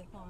以后